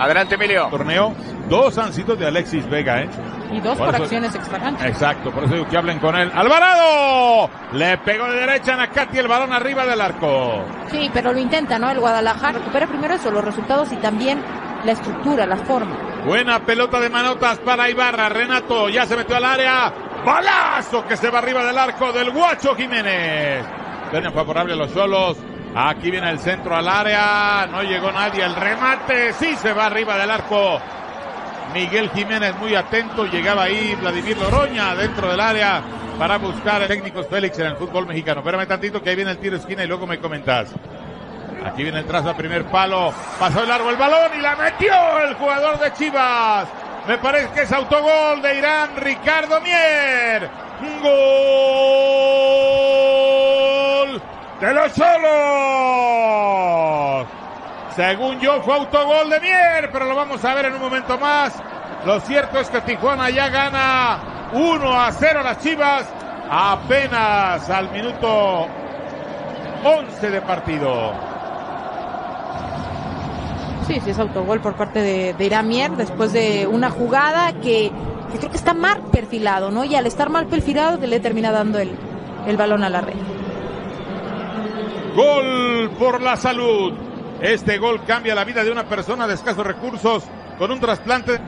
Adelante, Emilio. Torneo, dos han sido de Alexis Vega, ¿eh? Y dos por, acciones extra Exacto, por eso digo que hablen con él. ¡Alvarado! Le pegó de derecha a Nakati el balón arriba del arco. Sí, pero lo intenta, ¿no? El Guadalajara recupera primero eso, los resultados y también la estructura, la forma. Buena pelota de manotas para Ibarra. Renato ya se metió al área. Balazo que se va arriba del arco del Guacho Jiménez. Daño favorable a los solos. Aquí viene el centro al área. No llegó nadie. El remate. Sí se va arriba del arco. Miguel Jiménez muy atento. Llegaba ahí Vladimir Loroña dentro del área para buscar técnicos Félix en el fútbol mexicano. Espérame tantito que ahí viene el tiro esquina y luego me comentas. Aquí viene el trazo a primer palo. Pasó el largo el balón y la metió el jugador de Chivas. Me parece que es autogol de Irán Ricardo Mier. Gol de los solos. Según yo fue autogol de Mier, pero lo vamos a ver en un momento más. Lo cierto es que Tijuana ya gana 1 a 0 las Chivas apenas al minuto 11 de partido. Sí, sí, es autogol por parte de, de Iramier después de una jugada que, que, creo que está mal perfilado, ¿no? Y al estar mal perfilado le termina dando el, el balón a la red. Gol por la salud. Este gol cambia la vida de una persona de escasos recursos con un trasplante.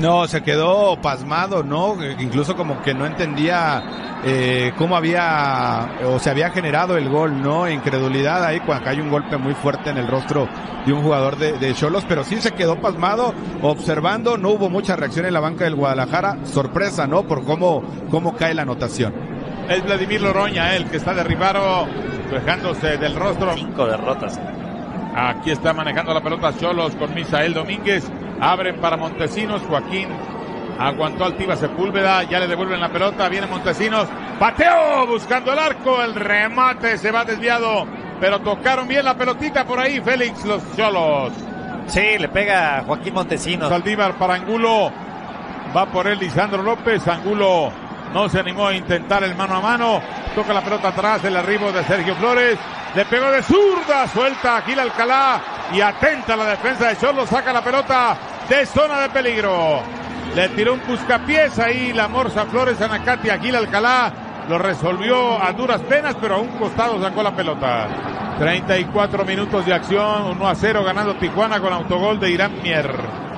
No, se quedó pasmado, ¿no? Incluso como que no entendía eh, cómo había o se había generado el gol, ¿no? Incredulidad ahí cuando hay un golpe muy fuerte en el rostro de un jugador de Cholos, pero sí se quedó pasmado observando, no hubo mucha reacción en la banca del Guadalajara, sorpresa, ¿no? Por cómo, cómo cae la anotación. Es Vladimir Loroña, el que está derribado, dejándose del rostro. Cinco derrotas. Aquí está manejando la pelota Cholos con Misael Domínguez. Abren para Montesinos. Joaquín aguantó Altiva Sepúlveda. Ya le devuelven la pelota. Viene Montesinos. Pateo buscando el arco. El remate se va desviado. Pero tocaron bien la pelotita por ahí. Félix los Cholos. Sí, le pega Joaquín Montesinos. Saldívar para Angulo. Va por él Lisandro López. Angulo no se animó a intentar el mano a mano. Toca la pelota atrás. El arribo de Sergio Flores. Le pegó de zurda. Suelta a Gil Alcalá. Y atenta la defensa de Cholos. Saca la pelota de zona de peligro. Le tiró un buscapiés ahí la Morsa Flores a Nakati Gil Alcalá. Lo resolvió a duras penas, pero a un costado sacó la pelota. 34 minutos de acción, 1 a 0 ganando Tijuana con autogol de Irán Mier.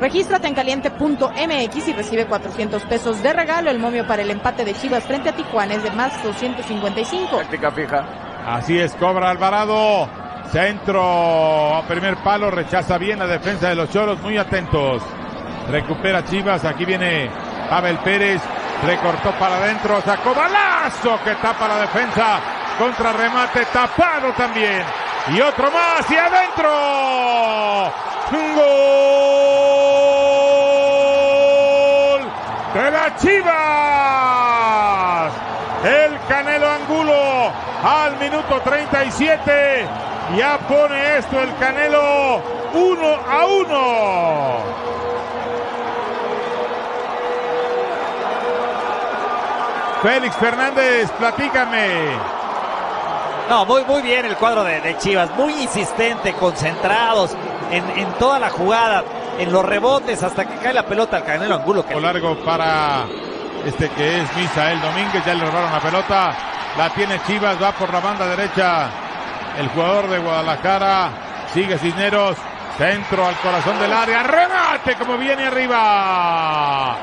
Regístrate en caliente.mx y recibe 400 pesos de regalo. El momio para el empate de Chivas frente a Tijuana es de más 255. Táctica fija. Así es, cobra Alvarado. Centro a primer palo, rechaza bien la defensa de los Choros, muy atentos. Recupera Chivas, aquí viene Pavel Pérez, recortó para adentro, sacó balazo que tapa la defensa, contra remate tapado también. Y otro más y adentro. Un gol Chivas. El Canelo Angulo al minuto 37. Ya pone esto el Canelo uno a uno. Félix Fernández, platícame. No, muy, muy bien el cuadro de, de Chivas, muy insistente, concentrados en, en, toda la jugada, en los rebotes hasta que cae la pelota al Canelo Angulo. Que... largo para este que es Misael Domínguez, ya le robaron la pelota, la tiene Chivas, va por la banda derecha el jugador de Guadalajara, sigue Cisneros, centro al corazón del área, remate como viene arriba.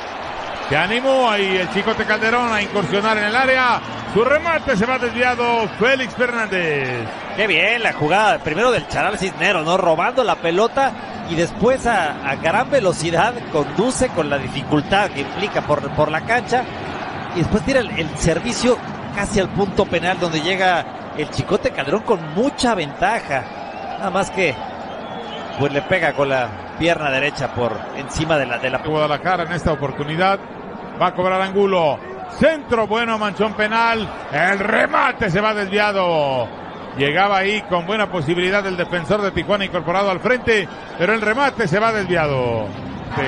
Se animó ahí el Chicote Calderón a incursionar en el área. Su remate se va desviado Félix Fernández. Qué bien la jugada, primero del Charal Cisneros, ¿no? Robando la pelota y después a, gran velocidad conduce con la dificultad que implica por, por la cancha y después tira el, el servicio casi al punto penal donde llega el Chicote Calderón con mucha ventaja. Nada más que pues le pega con la pierna derecha por encima de la de la Guadalajara en esta oportunidad va a cobrar Angulo. Centro bueno, manchón penal. El remate se va desviado. Llegaba ahí con buena posibilidad el defensor de Tijuana incorporado al frente, pero el remate se va desviado. Sí.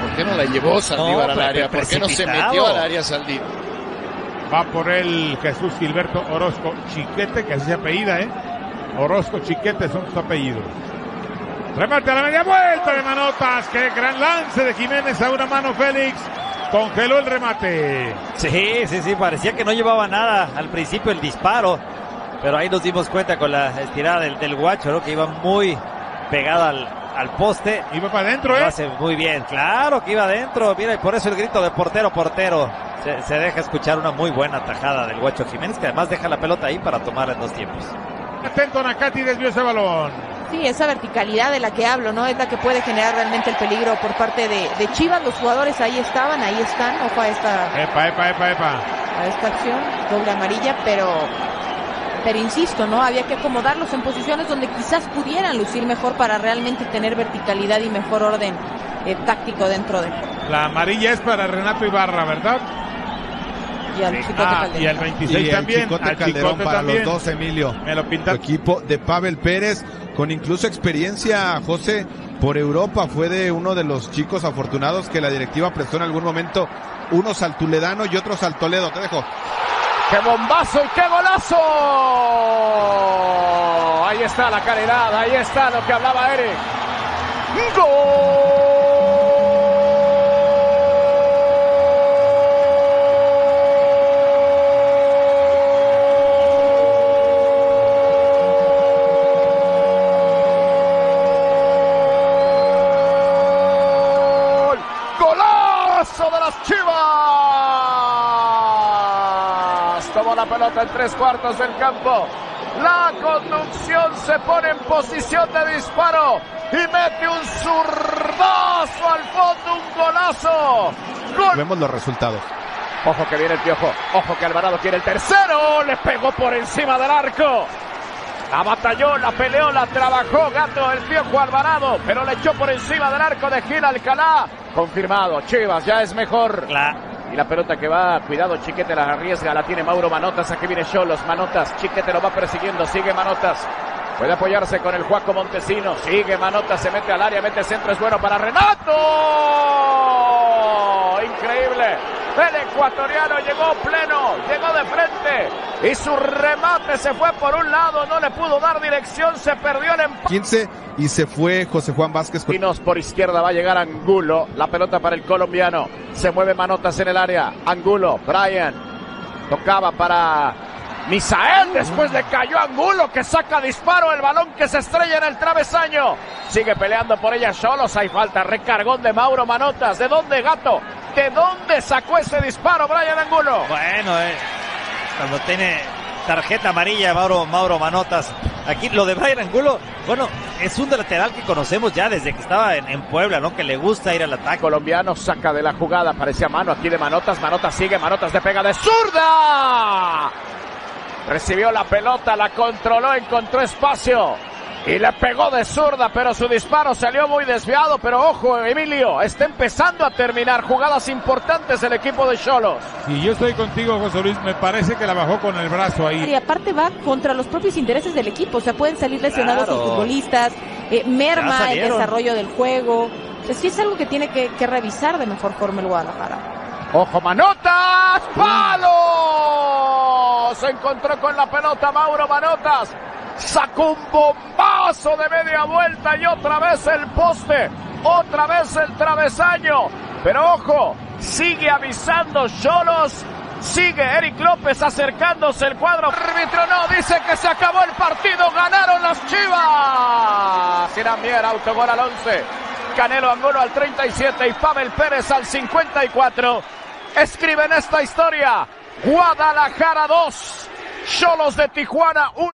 ¿Por qué no la llevó Saldívar no, al área? ¿Por qué no se metió al área Saldívar? Va por él Jesús Gilberto Orozco Chiquete, que así se apellida, ¿eh? Orozco Chiquete son sus apellidos. Remate a la media vuelta de Manotas. Qué gran lance de Jiménez a una mano Félix. Congeló el remate. Sí, sí, sí, parecía que no llevaba nada al principio el disparo. Pero ahí nos dimos cuenta con la estirada del, del guacho, ¿no? Que iba muy pegado al, al poste. Iba para adentro, Lo ¿eh? hace muy bien, claro que iba adentro. Mira, y por eso el grito de portero, portero. Se, se deja escuchar una muy buena tajada del guacho Jiménez, que además deja la pelota ahí para tomar en dos tiempos. Atento Nakati desvió ese balón. Sí, esa verticalidad de la que hablo, ¿no? Es la que puede generar realmente el peligro por parte de, de Chivas. Los jugadores ahí estaban, ahí están. Ojo a esta, Epa, epa, epa, epa. a esta acción, doble amarilla, pero, pero insisto, ¿no? Había que acomodarlos en posiciones donde quizás pudieran lucir mejor para realmente tener verticalidad y mejor orden eh, táctico dentro de La amarilla es para Renato Ibarra, ¿verdad? Y al Chicote Ah, Calderón. y el 26 Y el también. Chicote al Calderón Chicote para también. los dos, Emilio. Me lo pintan. equipo de Pavel Pérez, con incluso experiencia, José, por Europa. Fue de uno de los chicos afortunados que la directiva prestó en algún momento, unos al Tuledano y otros al Toledo. Te dejo. ¡Qué bombazo y qué golazo! Ahí está la calidad, ahí está lo que hablaba Eric. ¡Gol! Tomó la pelota en tres cuartos del campo. La conducción se pone en posición de disparo y mete un zurdazo al fondo, un golazo. Gol Vemos los resultados. Ojo que viene el piojo. Ojo que Alvarado quiere el tercero. Le pegó por encima del arco. La batalló, la peleó, la trabajó Gato el piojo Alvarado. Pero le echó por encima del arco de Gil Alcalá. Confirmado. Chivas ya es mejor. La, Y la pelota que va, cuidado, Chiquete la arriesga, la tiene Mauro Manotas, aquí viene Cholos, Manotas, Chiquete lo va persiguiendo, sigue Manotas. Puede apoyarse con el Juaco Montesino, sigue Manotas, se mete al área, mete centro, es bueno para Renato. Increíble. El ecuatoriano llegó pleno, llegó de frente y su remate se fue por un lado, no le pudo dar dirección, se perdió el empate. 15 y se fue José Juan Vázquez Pinos por izquierda va a llegar Angulo. La pelota para el colombiano. Se mueve Manotas en el área. Angulo, Brian. Tocaba para Misael. Después le cayó Angulo que saca disparo. El balón que se estrella en el travesaño. Sigue peleando por ella Cholos. Hay falta. Recargón de Mauro Manotas. ¿De dónde, gato? ¿De dónde sacó ese disparo Brian Angulo? bueno, eh, cuando tiene tarjeta amarilla Mauro, Mauro Manotas. Aquí lo de Brian Angulo, bueno, es un lateral que conocemos ya desde que estaba en, en Puebla, ¿no? Que le gusta ir al ataque. colombiano saca de la jugada, parecía mano aquí de Manotas, Manotas sigue, Manotas de pega de zurda. Recibió la pelota, la controló, encontró espacio y le pegó de zurda, pero su disparo salió muy desviado, pero ojo, Emilio, está empezando a terminar jugadas importantes el equipo de Cholos. Si yo estoy contigo, José Luis, me parece que la bajó con el brazo Y ahí. aparte va contra los propios intereses del equipo, o sea, pueden salir lesionados Claro. los futbolistas, eh, merma el desarrollo del juego. O sea, sí es algo que tiene que, que revisar de mejor forma el Guadalajara. Ojo, Manotas, palo. Se encontró con la pelota Mauro Manotas. Sacó un bombazo de media vuelta y otra vez el poste. Otra vez el travesaño. Pero ojo, sigue avisando Cholos. Sigue Eric López acercándose el cuadro. Árbitro no, dice que se acabó el partido. Ganaron las Chivas. Irán Mier, autogol al 11. Canelo Angulo al 37 y Pavel Pérez al 54. Escriben esta historia. Guadalajara 2. Cholos de Tijuana 1.